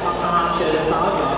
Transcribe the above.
Maka 演